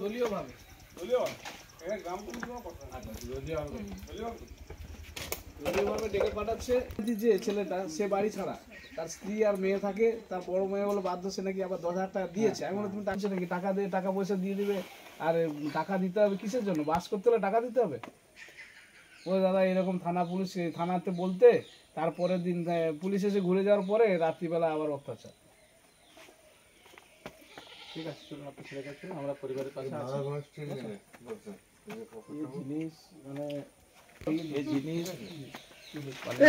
দলীয়ভাবে। গ্রাম কথা। দলীয়ভাবে। দলীয়ভাবে ডেকে পাঠাচ্ছে। যে ছেলেটা সে বাড়ি ছাড়া। তার স্ত্রী আর মেয়ে থাকে তার বড় মেয়ে বলে বাধ্য সে নাকি আবার দশ হাজার টাকা দিয়েছে। আমি বলে তুমি টাকা নাকি টাকা দিয়ে টাকা পয়সা দিয়ে দিবে। আর টাকা দিতে হবে কিসের জন্য? বাস করতে হলে টাকা দিতে হবে? দাদা এরকম থানা পুলিশ থানাতে বলতে তারপরের দিন পুলিশ এসে ঘুরে যাওয়ার পরে রাত্রিবেলা আবার অত্যাচার। ঠিক আছে চলুন আমরা পরিবারের পাশে আছি। এই জিনিস মানে এই জিনিস মানে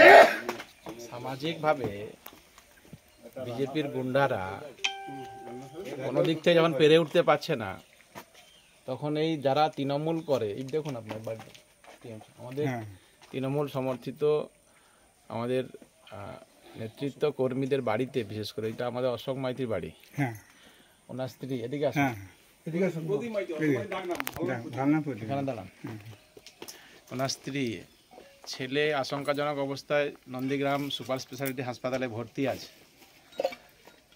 সামাজিকভাবে বিজেপির গুন্ডারা কোনো দিক থেকে যখন পেরে উঠতে পারছে না তখন এই যারা তৃণমূল করে এই দেখুন আপনার বাড়িতে আমাদের তৃণমূল সমর্থিত আমাদের নেতৃত্ব কর্মীদের বাড়িতে বিশেষ করে এটা আমাদের অশোক মাইতির বাড়ি। হ্যাঁ। ওনার স্ত্রী এদিকে আসুন। এখানে দাঁড়ান। ওনার স্ত্রী ছেলে আশঙ্কাজনক অবস্থায় নন্দীগ্রাম সুপার স্পেশালিটি হাসপাতালে ভর্তি আছে।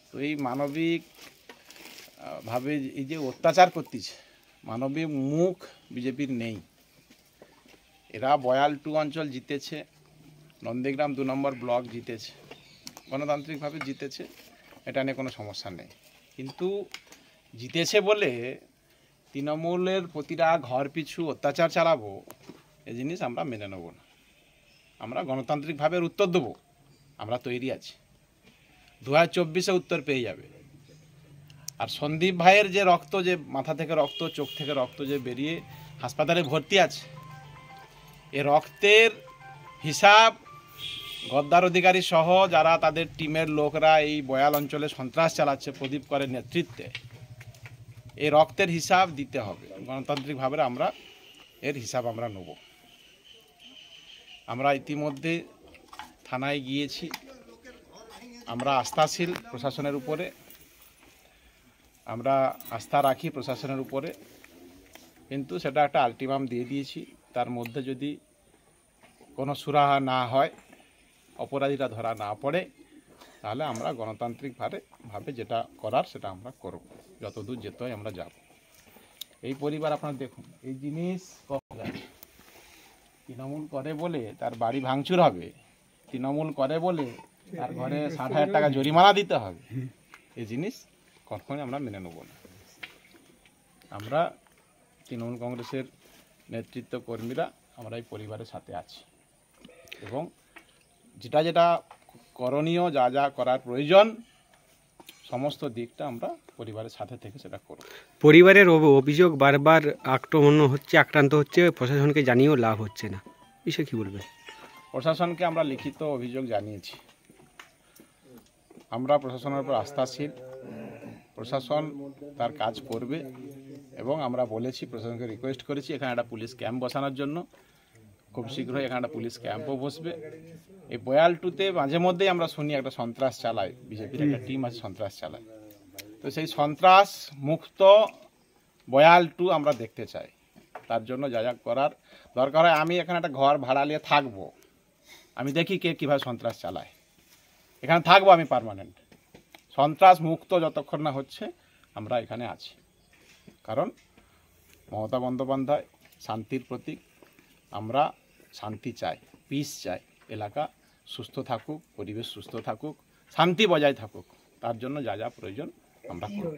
তো এই মানবিক ভাবে এই যে অত্যাচার করতেছে মানবিক মুখ বিজেপির নেই। এরা বয়াল টু অঞ্চল জিতেছে নন্দীগ্রাম দু নম্বর ব্লক জিতেছে গণতান্ত্রিকভাবে জিতেছে এটা নিয়ে কোনো সমস্যা নেই। কিন্তু জিতেছে বলে তৃণমূলের প্রতিটা ঘর পিছু অত্যাচার চালাবো এই জিনিস আমরা মেনে নেব না। আমরা গণতান্ত্রিকভাবে উত্তর দেবো। আমরা তৈরি আছি। দু হাজার চব্বিশে উত্তর পেয়ে যাবে। আর সন্দীপ ভাইয়ের যে রক্ত, যে মাথা থেকে রক্ত, চোখ থেকে রক্ত যে বেরিয়ে হাসপাতালে ভর্তি আছে, এ রক্তের হিসাব গদ্দার অধিকারী সহ যারা তাদের টিমের লোকরা এই বয়াল অঞ্চলে সন্ত্রাস চালাচ্ছে প্রদীপ করের নেতৃত্বে। এই রক্তের হিসাব দিতে হবে। গণতান্ত্রিকভাবে আমরা এর হিসাব আমরা নেব। আমরা ইতিমধ্যে থানায় গিয়েছি। আমরা আস্থাশীল প্রশাসনের উপরে। আমরা আস্থা রাখি প্রশাসনের উপরে। কিন্তু সেটা একটা আলটিমাম দিয়ে দিয়েছি। তার মধ্যে যদি কোনো সুরাহা না হয় অপরাধীরা ধরা না পড়ে, তাহলে আমরা গণতান্ত্রিকভাবে ভাবে যেটা করার সেটা আমরা করব। যতদূর যেতে হয় আমরা যাব। এই পরিবার আপনারা দেখুন, এই জিনিস তৃণমূল করে বলে তার বাড়ি ভাঙচুর হবে। তৃণমূল করে বলে তার ঘরে ষাট হাজার টাকা জরিমানা দিতে হবে। এই জিনিস কখনোই আমরা মেনে নেব না। আমরা তৃণমূল কংগ্রেসের নেতৃত্ব কর্মীরা আমরা এই পরিবারের সাথে আছি এবং যেটা যেটা করণীয় যা যা করার প্রয়োজন সমস্ত দিকটা আমরা পরিবারের সাথে থেকে সেটা করব। পরিবারের অভিযোগ বারবার আক্রমণ হচ্ছে আক্রান্ত হচ্ছে প্রশাসনকে জানিয়েও লাভ হচ্ছে না। বিষয়ে কি বলবেন? প্রশাসনকে আমরা লিখিত অভিযোগ জানিয়েছি। আমরা প্রশাসনের উপর আস্থাশীল। প্রশাসন তার কাজ করবে এবং আমরা বলেছি প্রশাসনকে রিকোয়েস্ট করেছি এখানে একটা পুলিশ ক্যাম্প বসানোর জন্য। খুব শীঘ্রই এখানে একটা পুলিশ ক্যাম্পও বসবে। এই বয়াল টুতে মাঝে মধ্যেই আমরা শুনি একটা সন্ত্রাস চালায়, বিজেপির একটা টিম আছে, সন্ত্রাস চালায়। তো সেই সন্ত্রাস মুক্ত বয়াল টু আমরা দেখতে চাই। তার জন্য যা যা করার দরকার হয়। আমি এখানে একটা ঘর ভাড়া নিয়ে থাকব। আমি দেখি কে কীভাবে সন্ত্রাস চালায়। এখানে থাকব আমি পার্মানেন্ট সন্ত্রাস মুক্ত যতক্ষণ না হচ্ছে, আমরা এখানে আছি। কারণ মমতা বন্দ্যোপাধ্যায় শান্তির প্রতীক। আমরা শান্তি চাই পিস চাই, এলাকা সুস্থ থাকুক পরিবেশ সুস্থ থাকুক শান্তি বজায় থাকুক তার জন্য যা যা প্রয়োজন আমরা করব।